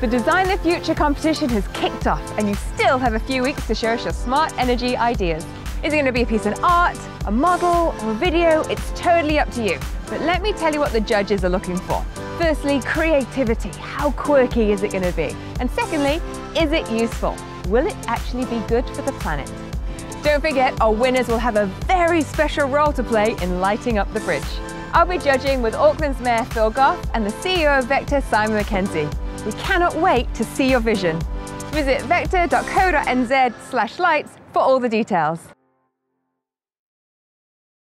The Design the Future competition has kicked off and you still have a few weeks to show us your smart energy ideas. Is it going to be a piece of art, a model, or a video? It's totally up to you. But let me tell you what the judges are looking for. Firstly, creativity. How quirky is it going to be? And secondly, is it useful? Will it actually be good for the planet? Don't forget, our winners will have a very special role to play in lighting up the bridge. I'll be judging with Auckland's Mayor Phil Goff and the CEO of Vector, Simon Mackenzie. We cannot wait to see your vision. Visit vector.co.nz slash lights for all the details.